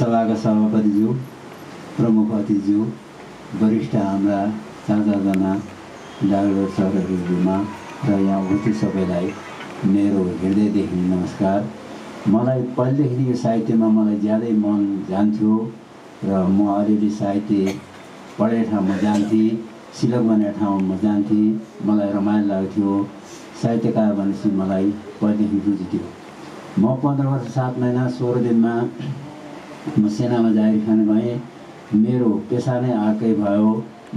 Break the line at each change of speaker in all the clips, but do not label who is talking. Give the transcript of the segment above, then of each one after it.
सभाका सभापतिज्यू प्रमुख अतिथिज्यू वरिष्ठ हाम्रा चार चारजना डाक्टर सरहरूमा र यहाँ उपस्थित सबैलाई मेरो हृदयदेखि नमस्कार। मलाई पहिलेदेखि यो साहित्यमा मलाई ज्यादै मन जान्थ्यो र म अलिअलि साहित्य पढेको ठाउँमा जान्थेँ सिलक बनेको ठाउँमा म जान्थेँ। मलाई रमाइलो लाग्थ्यो। साहित्यकार भनेपछि मलाई पहिलेदेखि रुचि थियो। म पन्ध्र वर्ष सात महिना सोह्र दिनमा म सेनामा जागिर खान गएँ मेरो पेसा नै अर्कै भयो।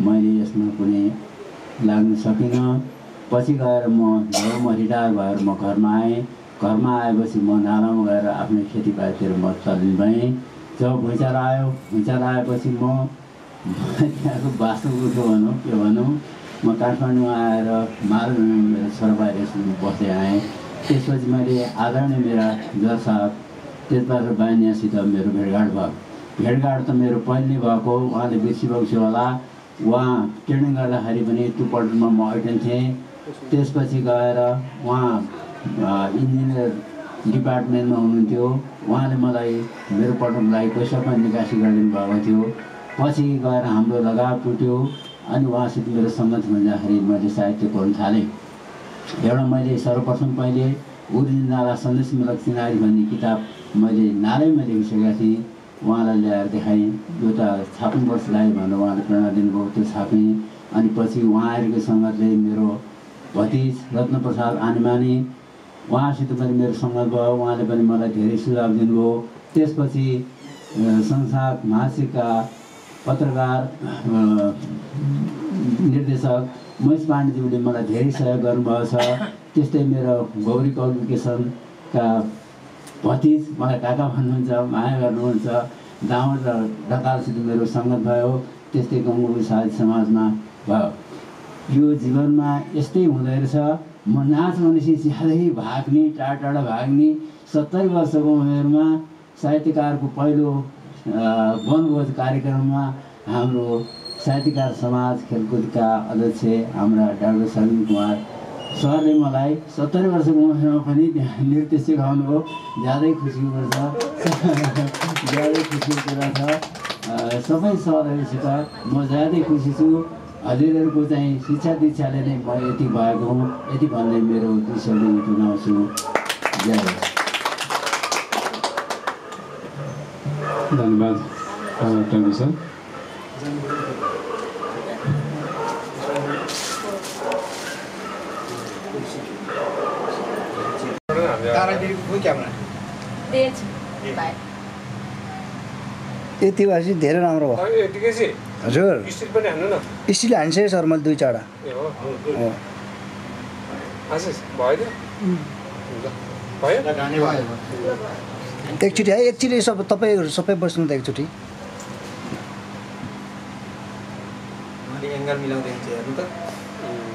मैले यसमा कुनै लाग्न सकिनँ। पछि गएर म जब म रिटायर भएर म घरमा आएँ। घरमा आएपछि म नालामा गएर आफ्नै खेतीपातीतिर म चलिन भएँ। जब भुइँचालो आयो भुइँचालो आएपछि म त्यहाँको वास्तव के भनौँ के भनौँ म काठमाडौँ आएर माल मेरो बस्दै आएँ। त्यसपछि मैले आदरणीय मेरा जज तेजबहादुर बानियासित मेरो भेटघाट भयो। भेटघाट त मेरो पहिले भएको उहाँले बिर्सिरहेको होला। उहाँ ट्रेनिङ गर्दाखेरि पनि त्यो पल्टनमा म अटेन्ड थिएँ। त्यसपछि गएर उहाँ इन्जिनियर डिपार्टमेन्टमा हुनुहुन्थ्यो। उहाँले मलाई मेरो पल्टनको लागि पैसामा निकासी गरिदिनु भएको थियो। पछि गएर हाम्रो लगाव टुट्यो अनि उहाँसित मेरो सम्मत हुँदाखेरि मैले साहित्य पढ्नु थालेँ। एउटा मैले सर्वप्रथम पहिले उर्जिन नाला सन्देशमूलक चिनारी भन्ने किताब मैले नालैमा लेखिसकेका थिएँ। उहाँलाई ल्याएर देखाएँ। त छाप्नुपर्छ लागि भनेर उहाँले प्रेरणा दिनुभयो। त्यो छापेँ। अनि पछि उहाँहरूको सङ्गतले मेरो भतिज रत्नप्रसाद आनिमानी उहाँसित पनि मेरो सङ्गत भयो। उहाँले पनि मलाई धेरै सुझाव दिनुभयो। त्यसपछि संसार महासिकका पत्रकार निर्देशक महेश पाण्डेज्यूले मलाई धेरै सहयोग गर्नुभएको छ। त्यस्तै मेरो गौरी कम्युनिकेसनका भतिज मलाई काका भन्नुहुन्छ माया गर्नुहुन्छ दामोद र ढकालसित मेरो सङ्गत भयो त्यस्तै गङ्गुली साहित्य समाजमा भयो। यो जीवनमा यस्तै हुँदो रहेछ। म नाच भनेपछि ज्यादै भाग्ने टाढा टाढा भाग्ने सत्तरी वर्षको उमेरमा साहित्यकारको पहिलो वनभोज कार्यक्रममा हाम्रो साहित्यकार समाज खेलकुदका अध्यक्ष हाम्रा डाक्टर सलिम कुमार सरले मलाई सत्तरी वर्षको उमेरमा पनि नृत्य सिकाउनु हो ज्यादै खुसीको छ ज्यादै खुसीको कुरा छ सबै सरहरूसित म ज्यादै खुसी छु। हजुरहरूको चाहिँ शिक्षा दीक्षाले नै म यति भएको हुँ। यति भन्दै मेरो टुनाउँछु जय
धन्यवाद। सर।
यति भएपछि धेरै राम्रो भयो हजुर स्टिल हानिसकेँ सर मैले दुई चारवटा हो एकचोटि है एकचोटि सब तपाईँहरू सबै बस्नु त एकचोटि
एङ्गल मिलाउँदै हेर्नु त
एङ्गल मिलाउन एङ्गल त नमिलाउनु बाङ्गल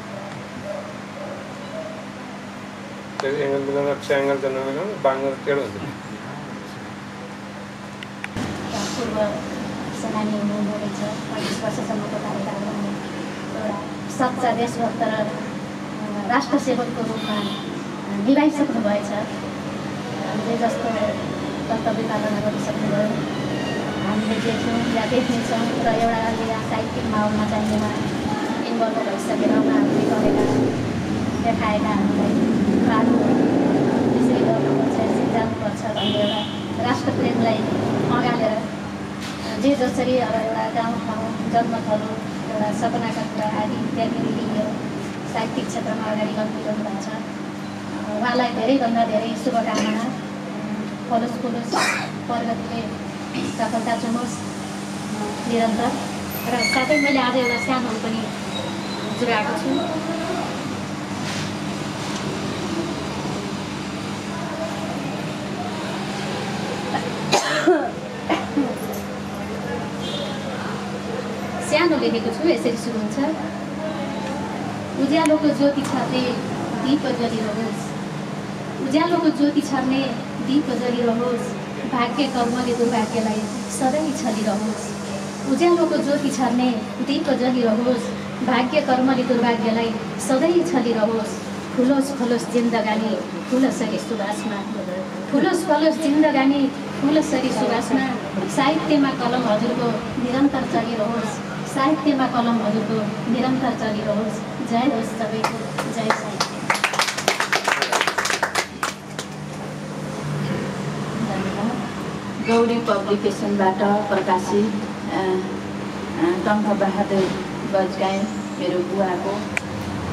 टेढो हुन्छ
पूर्व पैँतिस वर्षसम्मको कार्यकाल हुने एउटा सच्चा देशभक्त र राष्ट्र सेवकको रूपमा निभाइसक्नु भएछ जे जस्तो कर्तव्य पालना गरिसक्नुभयो हामीले देख्यौँ या देख्नेछौँ र एउटा यहाँ साहित्यिक माहौलमा चाहिँ उहाँ इन्भल्भ भइसकेर उहाँहरूले गरेका देखाएका हामीलाई बाटो त्यसरी गर्नुपर्छ यसरी जानुपर्छ भन्ने एउटा राष्ट्रप्रेमलाई अँगालेर जे जसरी अब एउटा गाउँठाउँ जन्मथलो एउटा सपनाका कुरा आदि त्यहाँदेखि लिएर साहित्यिक क्षेत्रमा अगाडि लगिरहनु भएको छ उहाँलाई धेरैभन्दा धेरै शुभकामना फलोस् फुलोस् प्रगतिले सफलता चुमोस् निरन्तर र साथै मैले आज एउटा सानोहरू पनि जुगाएको छु सानो लेखेको छु यसरी सुरु हुन्छ। उज्यालोको ज्योति छर्ने दीप जलिरहोस् उज्यालोको ज्योति छर्ने दीप जलिरहोस् भाग्य कर्मले दुर्भाग्यलाई सधैँ छलिरहोस्। उज्यालोको ज्योति छर्ने दीप जलिरहोस् भाग्य कर्मले दुर्भाग्यलाई सधैँ छलिरहोस्। फुलोस् फलोस् जिन्दगानी फुलोस् अरे सुबासमा फुलोस् फलोस् जिन्दगानी फुलसरी सुवासमा साहित्यमा कलम हजुरको निरन्तर चलिरहोस्। साहित्यमा कलम हजुरको निरन्तर चलिरहोस्। जय होस् सबैको जय साहित्य।
गौरी पब्लिकेसनबाट प्रकाशित टङ्कबहादुर बजगाई मेरो बुवाको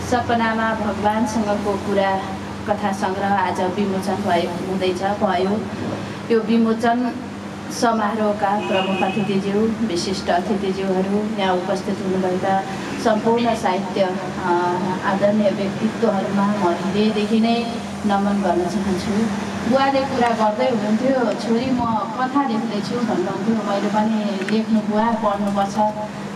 सपनामा भगवान्सँगको कुरा कथा सङ्ग्रह आज विमोचन भए हुँदैछ भयो। यो विमोचन समारोहका प्रमुख अतिथिज्यू विशिष्ट अतिथिज्यूहरू यहाँ उपस्थित हुनुभएका सम्पूर्ण साहित्य आदरणीय व्यक्तित्वहरूमा म हृदयदेखि नै नमन गर्न चाहन्छु। बुवाले कुरा गर्दै हुनुहुन्थ्यो छोरी म कथा लेख्दैछु भन्नुहुन्थ्यो। मैले पनि लेख्नु बुवा पढ्नुपर्छ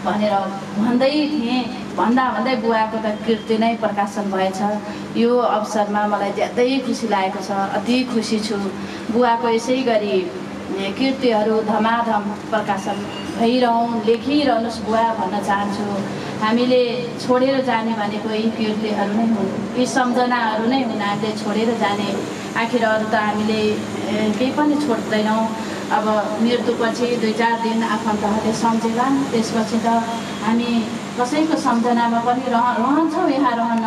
भनेर भन्दै थिएँ। भन्दा भन्दै बुवाको त कृति नै प्रकाशन भएछ। यो अवसरमा मलाई ज्यादै खुसी लागेको छ। अति खुसी छु। बुवाको यसै गरी कृतिहरू धमाधम प्रकाशन भइरहँ लेखिरहनुहोस् बुवा भन्न चाहन्छु। हामीले छोडेर जाने भनेको यी कृतिहरू नै हुन्। यी सम्झनाहरू नै हुन्। हामीले छोडेर जाने आखिर अरू त हामीले केही पनि छोड्दैनौँ। अब मृत्युपछि दुई चार दिन आफन्तहरूले सम्झेला त्यसपछि त हामी कसैको सम्झनामा पनि रह रहन्छौँ यहाँ रहन।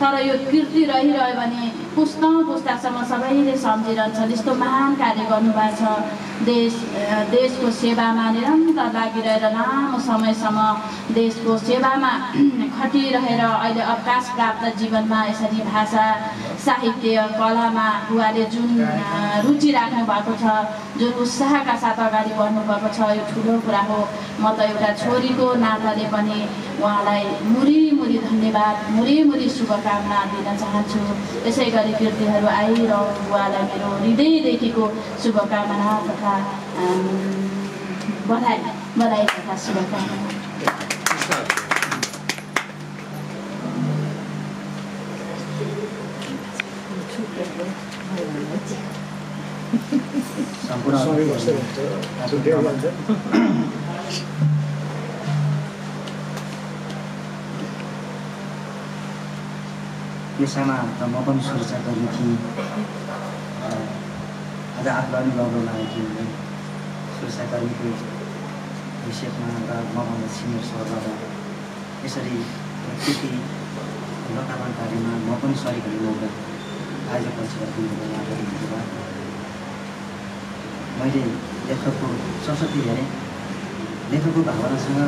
तर यो कृति रहिरह्यो भने पुस्तौँ पुस्तासम्म सबैले सम्झिरहन्छन् यस्तो महान कार्य गर्नुभएको छ। देश देशको सेवामा निरन्तर लागिरहेर लामो समयसम्म देशको सेवामा खटिरहेर अहिले अवकाश प्राप्त जीवनमा यसरी भाषा साहित्य कलामा बुवाले जुन रुचि राख्नु भएको छ जुन उत्साहका साथ अगाडि बढ्नुभएको छ यो ठुलो कुरा हो। म त एउटा छोरीको नाताले पनि उहाँलाई मुरी मुरी धन्यवाद मुरी मुरी शुभकामना दिन चाहन्छु। यसै गरी कृतिहरू आइरहँ बुवालाई मेरो हृदयदेखिको शुभकामना तथा बधाई बधाई तथा शुभकामना।
पेसामा त म पनि सुरक्षा गर्ने थिएँ। आज आफूलाई पनि गौरव लागेको थियो सुरक्षाकर्मीको विषयमा र मभन्दा सिनियर सरबाट यसरी त्यति लोकार्पण कार्यमा म पनि सरी हुने मौका आज पछि धन्यवाद मैले लेखकको सरस्वती हेरेँ। लेखकको भावनासँग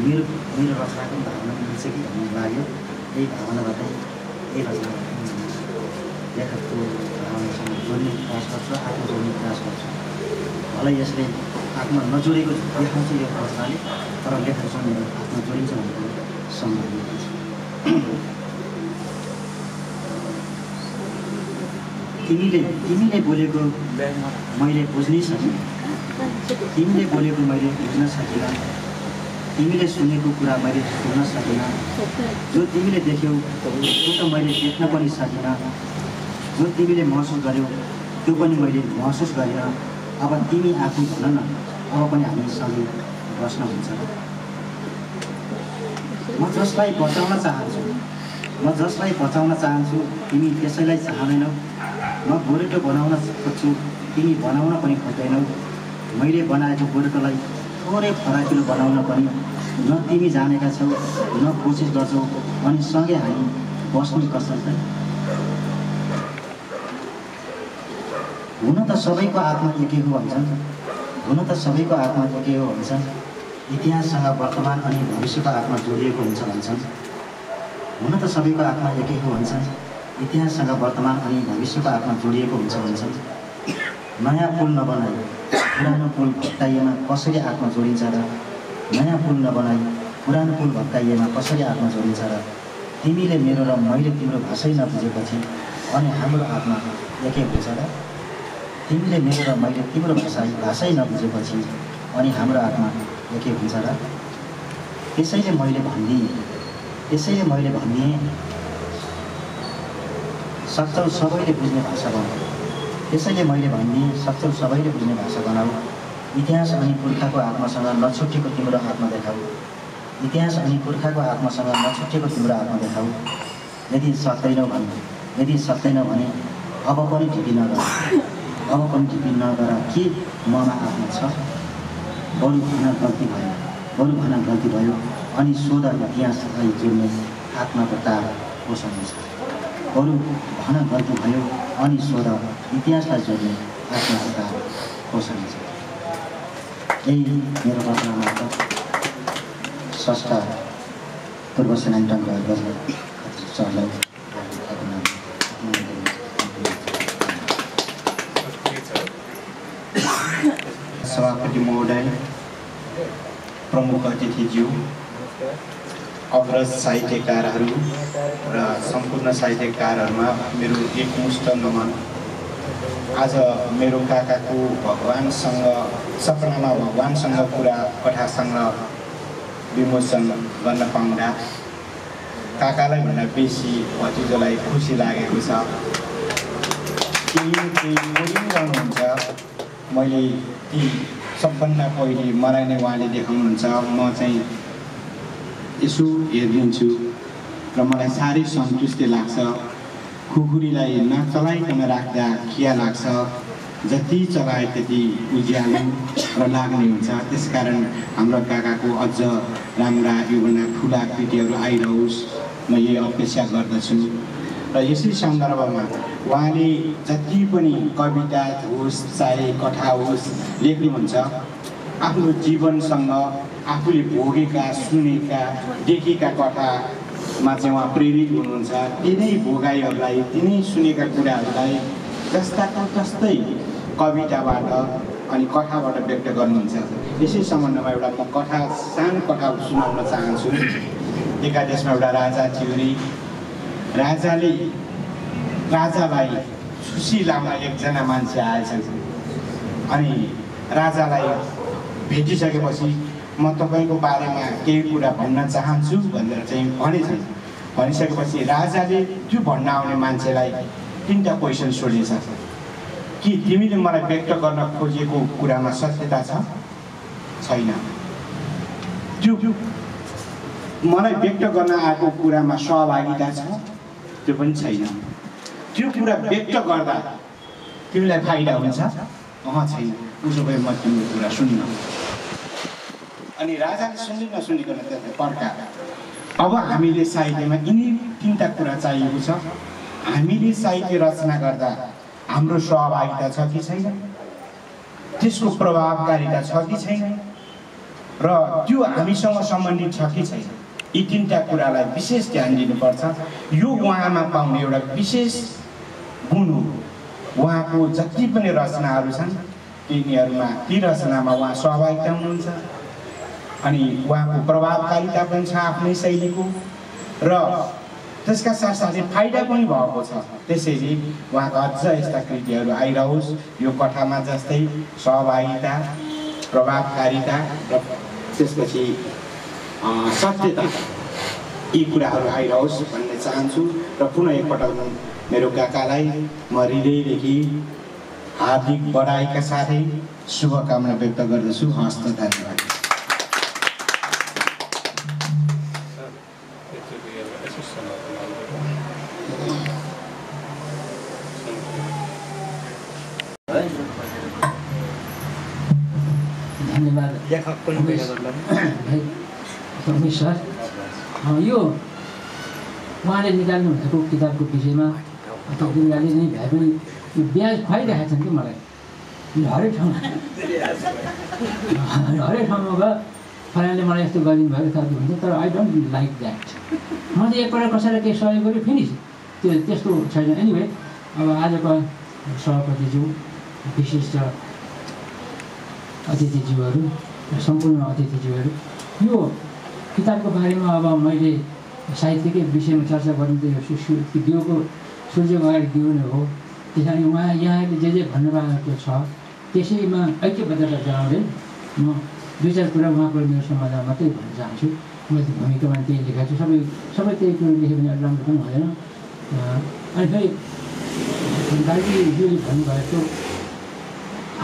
मेरो मेरो रचनाको भावना मिल्छ कि भन्ने लाग्यो। यही भावनाबाटै यही रचना लेखकको भावनासँग जोड्ने प्रयास गर्छु आत्मा जोड्ने प्रयास गर्छु मलाई यसले आत्मा नजोडेको देखाउँछ यो रचनाले तर लेखकसँग मेरो आत्मा जोडिन्छ भनेर सम्मान तिमीले तिमीले बोलेको मैले बुझ्नै सकेँ तिमीले बोलेको मैले बुझ्न सकिनँ तिमीले सुनेको कुरा मैले सुन्न सकिनँ जो तिमीले देख्यौ त्यो त मैले देख्न पनि सकिनँ जो तिमीले महसुस गर्यौ त्यो पनि मैले महसुस गरिनँ अब तिमी आफै भन न अब पनि हामी सँगै बस्न हुन्छ म जसलाई बचाउन चाहन्छु म जसलाई बचाउन चाहन्छु तिमी त्यसैलाई चाहँदैनौ म गोरेटो बनाउन खोज्छु तिमी बनाउन पनि खोज्दैनौ मैले बनाएको गोरेटोलाई थोरै फराकिलो बनाउन पनि न तिमी जानेका छौ न कोसिस गर्छौ अनि सँगै हामी बस्नु कसरी हुन त सबैको आत्मा एकै हो भन्छन्। हुन त सबैको आत्मा एकै हो भन्छन्। इतिहाससँग वर्तमान अनि भविष्यको आत्मा जोडिएको हुन्छ भन्छन्। हुन त सबैको आत्मा एकै हो भन्छन्। इतिहाससँग वर्तमान अनि भविष्यको आत्मा जोडिएको हुन्छ भन्छन्। नयाँ पुल नबनाई। पुरानो पुल भत्काइएमा कसरी आत्मा जोडिन्छ र नयाँ पुल नबनाई पुरानो पुल भत्काइएमा कसरी आत्मा जोडिन्छ र तिमीले मेरो र मैले तिम्रो भाषै नबुझेपछि अनि हाम्रो आत्मा एकै हुन्छ र तिमीले मेरो र मैले तिम्रो भाषा भाषै नबुझेपछि अनि हाम्रो आत्मा एकै हुन्छ र त्यसैले मैले भनिदिएँ त्यसैले मैले भनिदिएँ सक्छौ सबैले बुझ्ने भाषा बनाऊ त्यसैले मैले भनिदिएँ सक्छौ सबैले बुझ्ने भाषा बनाऊ। इतिहास अनि पुर्खाको आत्मासँग नछुटेको तिम्रो आत्मा देखाऊ। इतिहास अनि पुर्खाको आत्मासँग नछुटेको तिम्रो आत्मा देखाऊ। यदि सक्दैनौ भने यदि सक्दैन भने अब पनि ढिटी नगर। अब पनि ढिपी नगर के ममा आफ्नो छ? बरु भन गल्ती भयो बरु भन गल्ती भयो अनि सोध इतिहासलाई जोड्ने आत्माको तार पोषण हुन्छ बरु भन गल्ती भयो अनि सोध इतिहासलाई जोड्ने आत्माको तार पोषण हुन्छ यही मेरो घटनामा स्रष्टा पूर्व गजल सरलाई
सभापति महोदय प्रमुख अतिथिज्यू अग्रज साहित्यकारहरू र सम्पूर्ण साहित्यकारहरूमा मेरो एकमुष्ट नमन। आज मेरो काकाको भगवान्सँग सपनामा भगवान्सँग कुरा कथासँग विमोचन गर्न पाउँदा काकालाई भन्दा बेसी भतिजोलाई खुसी लागेको छ। केही केही बोलिरहनुहुन्छ। मैले ती सबभन्दा पहिले मलाई नै उहाँले देखाउनुहुन्छ। म चाहिँ यसो हेरिदिन्छु र मलाई साह्रै सन्तुष्टि लाग्छ। खुकुरीलाई नचलाइकन राख्दा खिया लाग्छ। जति चलाए त्यति उज्यालो र लाग्ने हुन्छ। त्यसकारण हाम्रो काकाको अझ राम्रा योभन्दा ठुला कृतिहरू आइरहोस् म यही अपेक्षा गर्दछु। र यसै सन्दर्भमा उहाँले जति पनि कविता होस् चाहे कथा होस् लेख्नुहुन्छ आफ्नो जीवनसँग आफूले भोगेका सुनेका देखेका कथामा चाहिँ उहाँ प्रेरित हुनुहुन्छ। तिनै भोगाइहरूलाई तिनै सुनेका कुराहरूलाई जस्ताको जस्तै कविताबाट अनि कथाबाट व्यक्त गर्नुहुन्छ। यसै सम्बन्धमा एउटा म कथा सानो कथा सुनाउन चाहन्छु। एकादेशमा एउटा राजा थियो अरे राजाले राजालाई सुशीलामा एकजना मान्छे आएछन्। अनि राजालाई भेटिसकेपछि म तपाईँको बारेमा केही कुरा भन्न चाहन्छु भनेर चाहिँ भनेछन् भनिसकेपछि राजाले त्यो भन्न आउने मान्छेलाई तिनवटा क्वेसन सोधेछ कि तिमीले मलाई व्यक्त गर्न खोजेको कुरामा सत्यता छ? छैन। त्यो मलाई व्यक्त गर्न आएको कुरामा सहभागिता छ? त्यो पनि छैन। त्यो कुरा व्यक्त गर्दा तिमीलाई फाइदा हुन्छ? अह छैन। उसो भए म तिम्रो कुरा सुन्न। अनि राजाले सुन्दै नसुनिकन त्यसलाई पर्का अब हामीले साहित्यमा यिनी तिनवटा कुरा चाहिएको छ। हामीले साहित्य रचना गर्दा हाम्रो सहभागिता छ कि छैन? त्यसको प्रभावकारिता छ कि छैन? र त्यो हामीसँग सम्बन्धित छ कि छैन? यी तिनवटा कुरालाई विशेष ध्यान दिनुपर्छ। यो उहाँमा पाउने एउटा विशेष गुण हो। उहाँको जति पनि रचनाहरू छन् तिनीहरूमा ती रचनामा उहाँ सहभागिता हुनुहुन्छ। अनि उहाँको प्रभावकारिता पनि छ आफ्नै शैलीको। र त्यसका साथसाथै फाइदा पनि भएको छ। त्यसैले उहाँको अझ यस्ता कृतिहरू आइरहोस्। यो कथामा जस्तै सहभागिता प्रभावकारिता र त्यसपछि सत्यता यी कुराहरू आइरहोस् भन्ने चाहन्छु। र पुनः एकपटक मेरो काकालाई म हृदयदेखि हार्दिक बधाईका साथै शुभकामना व्यक्त गर्दछु। हस्त धन्यवाद।
सर यो उहाँले निकाल्नु भएको किताबको विषयमा तपाईँले नै भए पनि यो ब्याज खुवाइरहेको छन् कि मलाई हरेक ठाउँमा हरेक ठाउँमा गयो फलानले मलाई यस्तो गरिदिनु भयो हुन्छ तर आई डोन्ट लाइक द्याट मैले एकपल्ट कसैलाई केही सहयोग गरेँ फिनिस त्यो त्यस्तो छैन एनिवे अब आजको सभापतिज्यू विशिष्ट अतिथिज्यूहरू सम्पूर्ण अतिथिज्यूहरू। यो किताबको बारेमा अब मैले साहित्यकै विषयमा चर्चा गर्नु त यो दियोको सूर्यको अगाडि दिउने हो। त्यस कारण उहाँ यहाँले जे जे भन्नुभएको छ त्यसैमा ऐक्यबद्धता जनाउँदै म दुई चार कुरा उहाँको मेरो समाधान मात्रै भन्न चाहन्छु। मैले भूमिकामा त्यही लेखाएको छु। सबै सबै त्यही कुरो लेख्यो भने राम्रो पनि हुँदैन। अनि फेरि दाजुले भन्नुभएको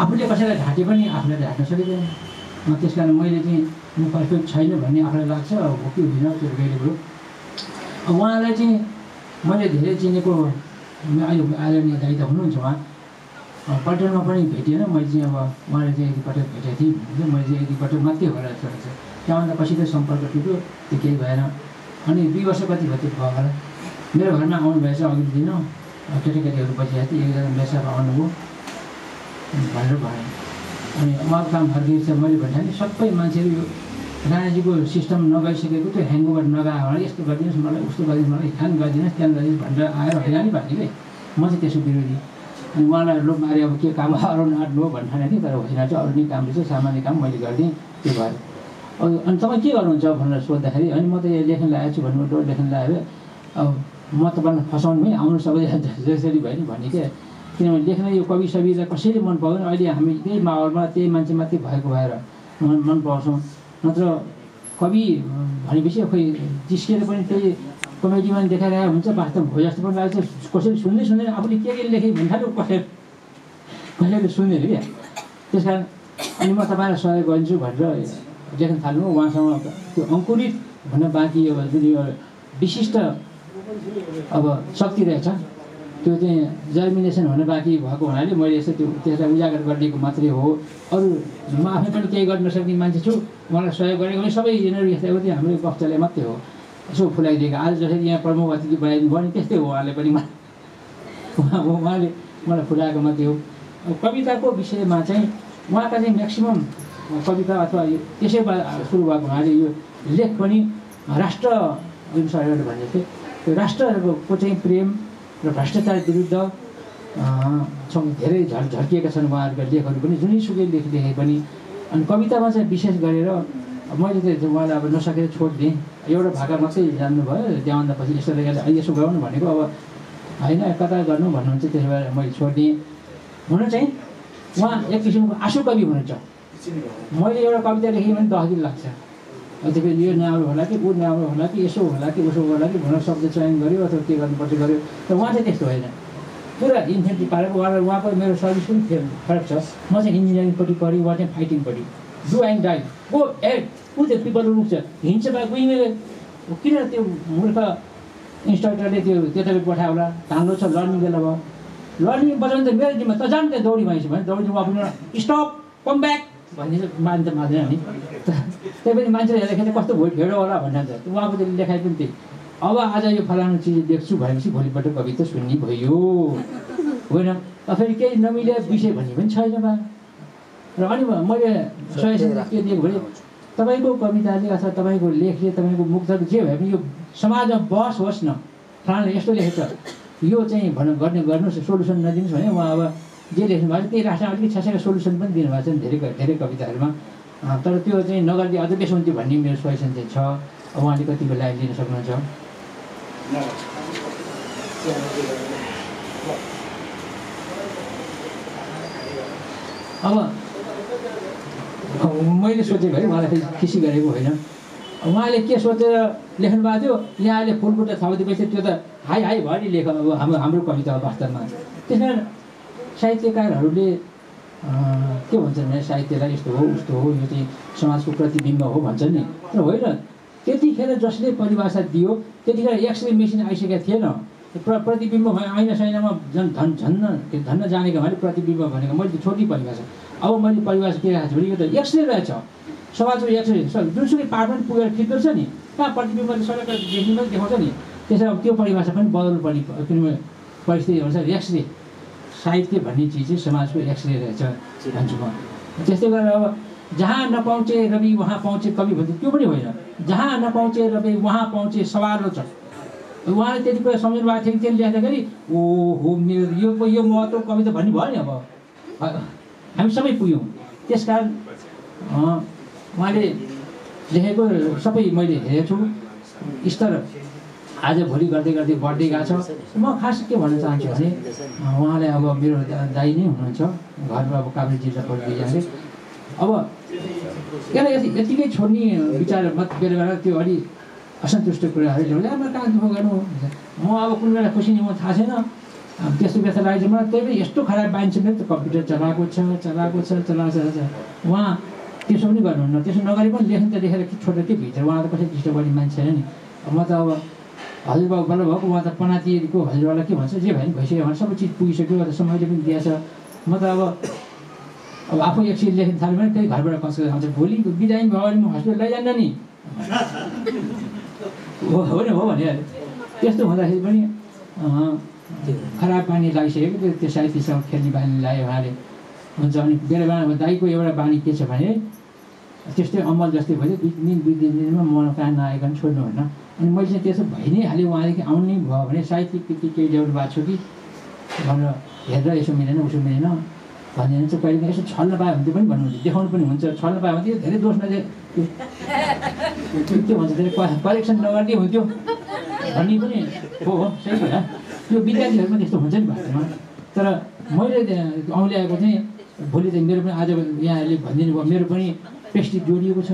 आफूले कसैलाई ढाँटे पनि आफूलाई ढाँट्न सकिँदैन। त्यस कारण मैले चाहिँ म पर्फेक्ट छैन भन्ने आफूलाई लाग्छ हो कि हुँदैन त्यो गहिले कुरो उहाँलाई चाहिँ मैले धेरै चिनेको अहिले आदरणीय दाइ त हुनुहुन्छ उहाँ। पल्टनमा पनि भेटिएन मैले चाहिँ अब उहाँले चाहिँ एकपटक भेटेको थिएँ मैले चाहिँ एकपटक मात्रै होला जस्तो लाग्छ त्यहाँभन्दा पछिल्लो सम्पर्क टुट्यो त्यो केही भएन। अनि दुई वर्ष कति भयो त्यो भयो मेरो घरमा आउनु भएछ अघिल्लो दिन। केटाकेटीहरू बसिरहेको थियो एकजना मेसाप आउनुभयो। भनेर भने अनि उहाँको काम फर्किन्छ मैले भन्दा नि सबै मान्छेहरू यो राणाजीको सिस्टम नगइसकेको त्यो ह्याङओभर नगयो भने यस्तो गरिदिनुहोस् मलाई उस्तो गरिदिनुहोस् मलाई ध्यान गरिदिनुहोस् त्यहाँ गरिदिनुहोस् भनेर आएर हैरानी भएको कि। म चाहिँ त्यसो विरोधी। अनि उहाँलाई लोप मारे अब के काम अरू नाट्नु हो भन्ने नि तर होइन चाहिँ अरू नै काम रहेछ सामान्य काम मैले गरिदिएँ त्यो भयो अनि तपाईँ के गर्नुहुन्छ भनेर सोद्धाखेरि अनि म त यहाँ लेख्न लागेको छु भन्नु डोर लेख्न लाग्यो अब म तपाईँलाई फसाउनुमै आउनु सबै जसरी भयो नि भने क्या। किनभने लेख्न यो कवि सविलाई कसैले मन पाउँदैन अहिले हामी त्यही माहौलमा त्यही मान्छे मात्रै भएको भएर मन मन पराउँछौँ नत्र कवि भनेपछि खोइ जिस्किएर पनि त्यही कमेडीमा देखाइरहेको हुन्छ वास्तव हो जस्तो पनि लाग्छ। कसैले सुन्दै सुन्दैन आफूले के के लेखेँ भन्दा कसैले कसैले सुन्दैन क्या। त्यस कारण अनि म तपाईँलाई सहयोग गरिदिन्छु भनेर लेख्न थाल्नु उहाँसँग। त्यो अङ्कुरित भन्न बाँकी अब जुन यो विशिष्ट अब शक्ति रहेछ। त्यो चाहिँ जर्मिनेसन हुन बाँकी भएको हुनाले मैले यसो त्यो त्यसलाई उजागर गरिदिएको मात्रै हो। अरू म आफै पनि केही गर्न नसक्ने मान्छे छु। मलाई सहयोग गरेको भने सबै यिनीहरू यस्तै हो। हाम्रो पक्षले मात्रै हो। यसो फुलाइदिएको। आज जसरी यहाँ प्रमुख अतिथि बनाइदिनु भयो नि त्यस्तै हो उहाँले पनि। उहाँ उहाँले मलाई फुलाएको मात्रै हो। कविताको विषयमा चाहिँ उहाँका चाहिँ म्याक्सिमम् कविता अथवा यो त्यसै सुरु भएको हुनाले यो लेख पनि राष्ट्र जुन सरहरूले भनेको थियो त्यो राष्ट्रको चाहिँ प्रेम र भ्रष्टाचार विरुद्ध धेरै झर् झर्किएका छन् उहाँहरूका लेखहरू पनि। जुनैसुकै लेख लेखे पनि अनि कवितामा चाहिँ विशेष गरेर मैले चाहिँ उहाँलाई अब नसकेर छोडिदिएँ। एउटा भाका मात्रै जान्नुभयो त्यहाँभन्दा पछि यसो लेखेर यसो गराउनु भनेको अब होइन कता गर्नु भन्नुहुन्छ त्यसो भएर मैले छोडिदिएँ। हुन चाहिँ उहाँ एक किसिमको आँसु कवि हुनुहुन्छ। मैले एउटा कविता लेखेँ भने दस दिन लाग्छ। त्यो यो नराम्रो होला कि ऊ नराम्रो होला कि यसो होला कि उसो होला कि भनेर शब्द चयन गर्यो अथवा के गर्नुपर्छ गर्यो। तर उहाँ चाहिँ त्यस्तो होइन। पुरा इन्फेन्ट्री पारेको उहाँलाई उहाँको मेरो सर्भिस पनि थियो। फरक छ। म चाहिँ इन्जिनियरिङपट्टि पढेँ उहाँ चाहिँ फाइटिङपट्टि डु एन्ड डाइ गो ए ऊ त्यो पिपल रुक्छ। हिँड्छ बा गइमे किन त्यो मूर्ख इन्स्ट्रक्टरले त्यो त्यतापट्टि पठायो होला हाम्रो छ लर्निङ बेला भयो। लर्निङ बजाउनु त मेरो जिम्मा। त जानु त्यहाँ दौडी भएपछि भने दौडी आफ्नो स्टप कम ब्याक भन्ने मान्छ मान्दैन नि। त्यही पनि मान्छेले हेर्दाखेरि कस्तो भोट हेडो होला भनिन्छ उहाँको त्यो लेखाइ पनि त्यही अब आज यो फलानु चिज देख्छु भनेपछि भोलिपल्ट कविता सुन्ने भयो होइन फेरि केही नमिले विषय भन्ने पनि छैन बा र अनि मैले सजेसन के दिएको भने तपाईँको कविताले अथवा तपाईँको लेखले तपाईँको मुक्तले जे भए पनि यो समाजमा बस होस् न फलानले यस्तो लेखेको छ यो चाहिँ भन गर्ने गर्नुहोस् सोल्युसन नदिनुहोस् भने उहाँ अब जे लेख्नु भएको त्यही राष्ट्रमा अलिकति छासेको सोल्युसन पनि दिनुभएको छ धेरै धेरै कविताहरूमा तर त्यो चाहिँ नगरिदिए अझ बेस हुन्थ्यो भन्ने मेरो सजेसन चाहिँ छ। उहाँले कति बेला लिन सक्नुहुन्छ? अब मैले सोचेको है उहाँलाई फेरि खुसी गरेको होइन। उहाँले के सोचेर लेख्नु भएको थियो? यहाँले फुलबुट्टा थपिदिएपछि त्यो त हाई हाई भयो नि लेख अब हाम्रो हाम्रो कविता वास्तवमा। त्यस कारण साहित्यकारहरूले के भन्छन् भने साहित्यलाई यस्तो हो उस्तो हो यो चाहिँ समाजको प्रतिबिम्ब हो भन्छन् नि। तर होइन त्यतिखेर जसले परिभाषा दियो त्यतिखेर एक्सरे मेसिन आइसकेको थिएन। प्र प्रतिबिम्ब भयो ऐना सैनामा झन् धन झन्न धन्न जानेको भने प्रतिबिम्ब भनेको मैले छोटी परिभाषा। अब मैले परिभाषा के राखेको छु भने यो त एक्सरे रहेछ। समाजको एक्सरे जुनसुकै पार्ट पनि पुगेर खिच्दो छ नि। कहाँ प्रतिबिम्बले सडक देख्नु पनि देखाउँछ नि। त्यसमा त्यो परिभाषा पनि बदल्नु पर्ने किनभने परिस्थिति अनुसार एक्सरे। साहित्य भन्ने चिज चाहिँ समाजको एक्सरे रहेछ भन्छु म। त्यस्तै गरेर अब जहाँ नपाउँचे रवि वहाँ पहुँचे कवि भन्छ त्यो पनि होइन। जहाँ नपाउँचे रवि पहुँचे सवालो छ। उहाँले त्यति कुरा सम्झिनु भएको थियो कि त्यसले लेख्दाखेरि ओ हो मेरो यो यो महत्त्व कविता भन्ने भयो नि अब। हामी सबै पुग्यौँ। त्यस कारण उहाँले लेखेको सबै मैले हेरेको छु स्तर आज भोलि गर्दै गर्दै बढ्दै गएको छ। म खास के भन्न चाहन्छु भने उहाँले अब मेरो दाई नै हुनुहुन्छ घरमा अब काभ्रे जिल्ला पढ्दै अब यसलाई यति यतिकै छोड्ने विचार मत बेला बेला त्यो अलिक असन्तुष्ट कुराहरू ल्याउँदा म कहाँ दुःख गर्नु? म अब कुन बेला खुसी नि म थाहा छैन। त्यस्तो व्यथा लागेको छ। मलाई त्यही पनि यस्तो खराब मान्छे पनि त कम्प्युटर चलाएको छ चलाएको छ चलाएको छ उहाँ त्यसो पनि गर्नुहुन्न। त्यसो नगरे पनि लेख्नु त लेखेर छोडेर के भित्र? उहाँ त कसै डिस्टर्ब गर्ने मान्छे छैन नि। म त अब हजुरबाबु बल्ल भएको उहाँ त पनातिको हजुरबालाई के भन्छ? जे भयो भइसक्यो। भने सबै चिज पुगिसक्यो अन्त समयले पनि दिएछ म त अब अब आफू एकछिन लेख्न थाल्यो भने त्यही घरबाट कसैले आउँछ भोलि बिदाई भयो भने म हस्पिटल लैजान्न नि। हो हो नि हो भनिहाल्यो त्यस्तो हुँदाखेरि पनि खराब पानी लगाइसकेको त्यो साहित्यसँग खेल्ने बानी लगायो उहाँले। हुन्छ अनि बेला बेलामा दाईको एउटा बानी के छ भने त्यस्तै अमल जस्तै भयो दुई दिन दुई तिन दिनमा म कहाँ छोड्नु होइन अनि मैले चाहिँ त्यसो भइ नै हाल्यो उहाँदेखि आउने भयो भने साहित्यिक त्यति केही ल्याउनु भएको छु कि भनेर हेरेर यसो मिलेन उसो मिलेन भनेर चाहिँ कहिले यसो छल्न पायो भने त्यो पनि भन्नुहुन्छ देखाउनु पनि हुन्छ। छल्न पायो भने त्यो धेरै दोष नदिए के भन्छ त्यसले करेक्सन नगर्ने हुन्थ्यो भन्ने पनि हो हो सही कुरा त्यो विद्यार्थीहरूमा त्यस्तो हुन्छ नि भाषामा। तर मैले औँल्याएको चाहिँ भोलि चाहिँ मेरो पनि आज यहाँहरूले भनिदिनु भयो मेरो पनि प्रेस्टिज जोडिएको छ।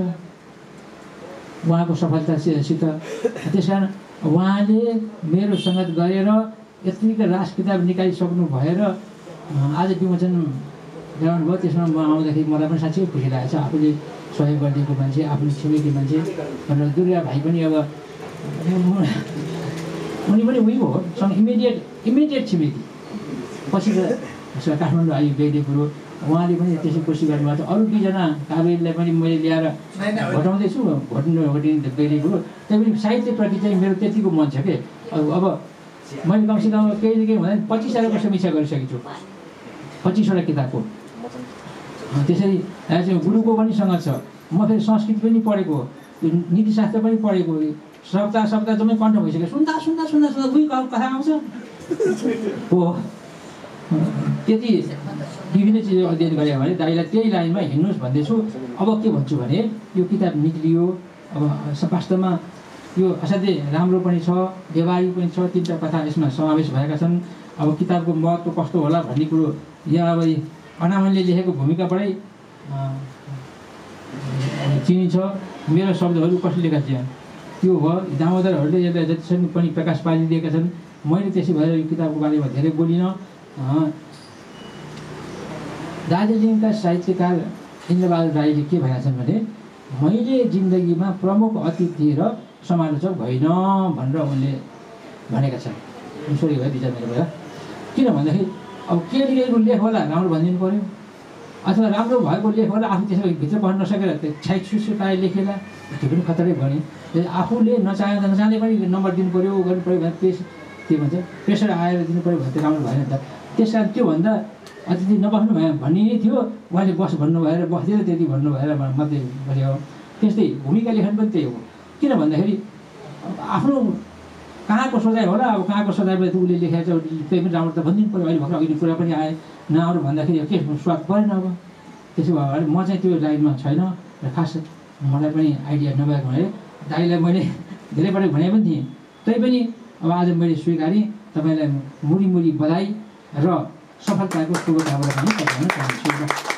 उहाँको सफलतासित त्यस कारण उहाँले मेरो सङ्गत गरेर यत्तिकै राज किताब निकालिसक्नु भएर आज विमोचन गराउनु भयो। त्यसमा म आउँदाखेरि मलाई पनि साँच्चै खुसी लागेको छ। आफूले सहयोग गरिदिएको मान्छे आफूले छिमेकी मान्छे भनेर दुर्गा भाइ पनि अब उनी पनि उही हो। सँग इमिडिएट इमिडिएट छिमेकी। पछि काठमाडौँ आयो बेग्ने कुरो। उहाँले पनि त्यसै कोसिस गर्नुभएको छ। अरू दुईजना कावेरीलाई पनि मैले ल्याएर घटाउँदैछु घट्नु घटिने त्यही पनि साहित्यप्रति चाहिँ मेरो त्यतिको मन छ कि? अब अब मैले कमसेकम केही न केही भन्दा पच्चिसवटाको समीक्षा गरिसकेको छु। पच्चिसवटा किताबको। त्यसरी चाहिँ गुरुको पनि सँग छ। म फेरि संस्कृत पनि पढेको नीतिशास्त्र पनि पढेको सप्ताह सप्ताह जम्मै कन्ठ भइसक्यो। सुन्दा सुन्दा सुन्दा सुन्दा उही कथा आउँछ। हो। त्यति विभिन्न चिजहरू अध्ययन गऱ्यो भने दाइलाई त्यही लाइनमा हिँड्नुहोस् भन्दैछु अब के भन्छु भने यो किताब निक्लियो। अब वास्तवमा यो असाध्यै राम्रो पनि छ व्यवहारिक पनि छ। तिनवटा कथा यसमा समावेश भएका छन्। अब किताबको महत्त्व कस्तो होला भन्ने कुरो यहाँ अब अनामनले लेखेको भूमिकाबाटै चिनिन्छ। मेरो शब्दहरू कसले लेखेका थिएँ त्यो भयो दामोदरहरूले यसलाई जतिसम्म पनि प्रकाश पारिदिएका छन् मैले त्यसै भएर यो किताबको बारेमा धेरै बोलिनँ। दार्जिलिङका साहित्यकार इन्द्रबहादुर राईले के भनेका छन् भने मैले जिन्दगीमा प्रमुख अतिथि र समालोचक भइन भनेर उनले भनेका छन्। सोरी भयो विचार मेरो भएर किन भन्दाखेरि अब के लेखेको लेख होला राम्रो भनिदिनु पऱ्यो अथवा राम्रो भएको लेख होला आफू त्यसमा भित्र पढ्न नसकेर त्यो छ्याइ सुसुकाए लेखेला त्यो पनि खतरै भने आफूले नचाहँदा नचाहँदै पनि नम्बर दिनु पऱ्यो गर्नु पऱ्यो भने प्रेस के भन्छ प्रेसर आएर दिनु पऱ्यो भने त राम्रो भएन त। त्यस कारण त्योभन्दा अतिथि नबस्नु भयो भन्ने थियो उहाँले बस भन्नु भएर बस्थ्यो त्यति भन्नु भएर मात्रै बस्यो त्यस्तै भूमिका लेखन पनि त्यही हो। किन भन्दाखेरि आफ्नो कहाँको सोचाइ होला अब कहाँको सोचाइबाट उसले लेखेको छ त्यही पनि राम्रो त भनिदिनु पऱ्यो अहिले भर्खर अघि कुरा पनि आए। नआउनु भन्दाखेरि के स्वाद परेन अब। त्यसो भयो भने म चाहिँ त्यो लाइनमा छैन र खास मलाई पनि आइडिया नभएको हुनाले दाइलाई मैले धेरैपटक भने पनि थिएँ। तै पनि अब आज मैले स्वीकारेँ तपाईँलाई मुरी मुरी बधाई। र सफलताको शुभकामना पनि तपाईँलाई चाहन्छु।